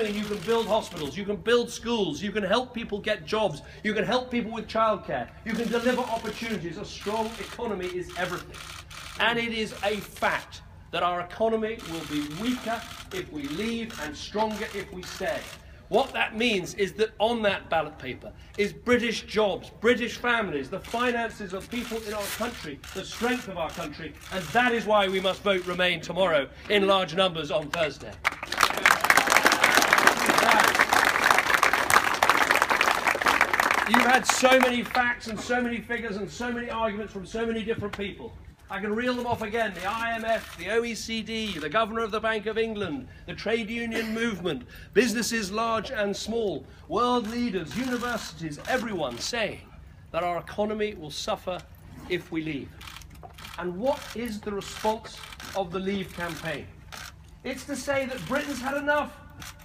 and you can build hospitals, you can build schools, you can help people get jobs, you can help people with childcare, you can deliver opportunities. A strong economy is everything. And it is a fact that our economy will be weaker if we leave and stronger if we stay. What that means is that on that ballot paper is British jobs, British families, the finances of people in our country, the strength of our country, and that is why we must vote Remain tomorrow in large numbers on Thursday. You've had so many facts and so many figures and so many arguments from so many different people. I can reel them off again. The IMF, the OECD, the Governor of the Bank of England, the trade union movement, businesses large and small, world leaders, universities, everyone saying that our economy will suffer if we leave. And what is the response of the Leave campaign? It's to say that Britain's had enough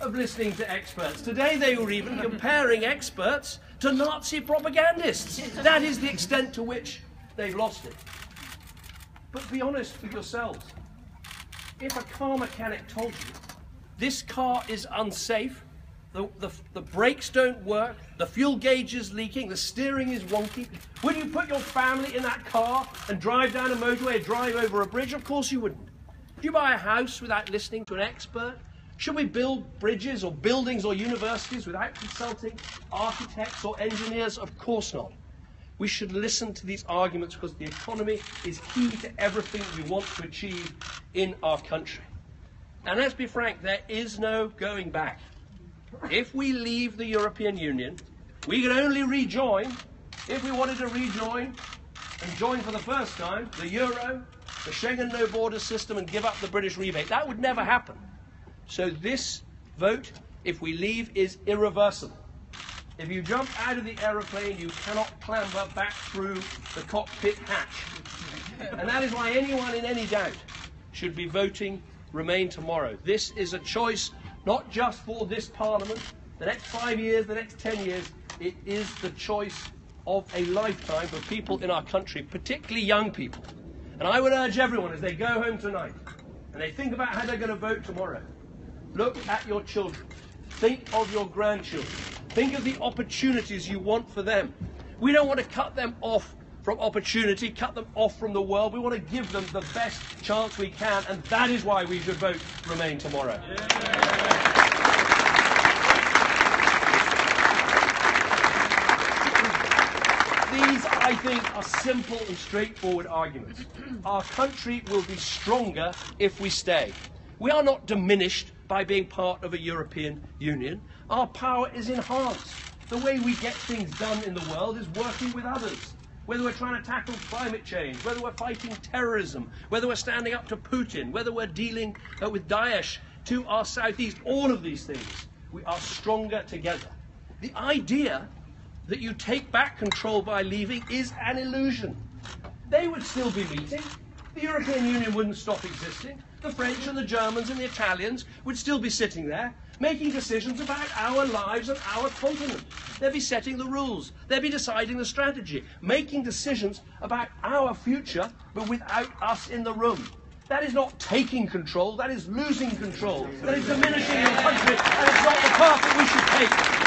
of listening to experts. Today they were even comparing experts to Nazi propagandists. That is the extent to which they've lost it. But be honest with yourselves. If a car mechanic told you this car is unsafe, the, the, the brakes don't work, the fuel gauge is leaking, the steering is wonky, would you put your family in that car and drive down a motorway, drive over a bridge? Of course you wouldn't. Do you buy a house without listening to an expert? Should we build bridges or buildings or universities without consulting architects or engineers? Of course not. We should listen to these arguments because the economy is key to everything we want to achieve in our country. And let's be frank, there is no going back. If we leave the European Union, we can only rejoin if we wanted to rejoin and join for the first time the euro, the Schengen no border system, and give up the British rebate. That would never happen. So this vote, if we leave, is irreversible. If you jump out of the aeroplane, you cannot clamber back through the cockpit hatch. And that is why anyone in any doubt should be voting Remain tomorrow. This is a choice not just for this Parliament, the next five years, the next ten years. It is the choice of a lifetime for people in our country, particularly young people. And I would urge everyone as they go home tonight and they think about how they're going to vote tomorrow, look at your children. Think of your grandchildren. Think of the opportunities you want for them. We don't want to cut them off from opportunity, cut them off from the world. We want to give them the best chance we can, and that is why we should vote Remain tomorrow. Yeah. These, I think, are simple and straightforward arguments. Our country will be stronger if we stay. We are not diminished by being part of a European Union. Our power is enhanced. The way we get things done in the world is working with others. Whether we're trying to tackle climate change, whether we're fighting terrorism, whether we're standing up to Putin, whether we're dealing uh, with Daesh to our southeast, all of these things, we are stronger together. The idea that you take back control by leaving is an illusion. They would still be meeting. The European Union wouldn't stop existing. The French and the Germans and the Italians would still be sitting there making decisions about our lives and our continent. They'd be setting the rules. They'd be deciding the strategy, making decisions about our future, but without us in the room. That is not taking control, that is losing control. That is diminishing the country, and it's not the path that we should take.